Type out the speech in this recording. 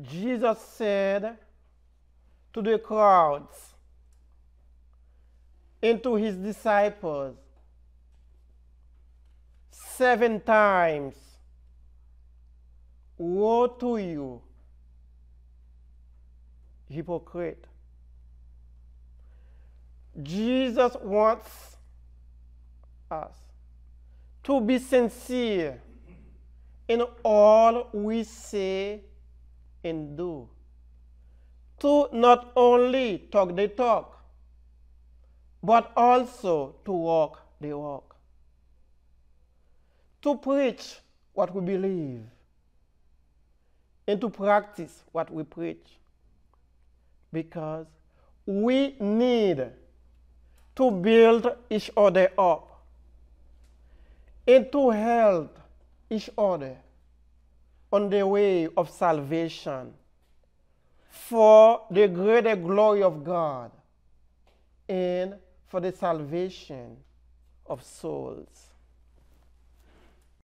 Jesus said to the crowds and to his disciples seven times Woe to you, hypocrite. Jesus wants us to be sincere in all we say and do. To not only talk the talk, but also to walk the walk. To preach what we believe and to practice what we preach. Because we need to build each other up and to help each other on the way of salvation for the greater glory of God and for the salvation of souls.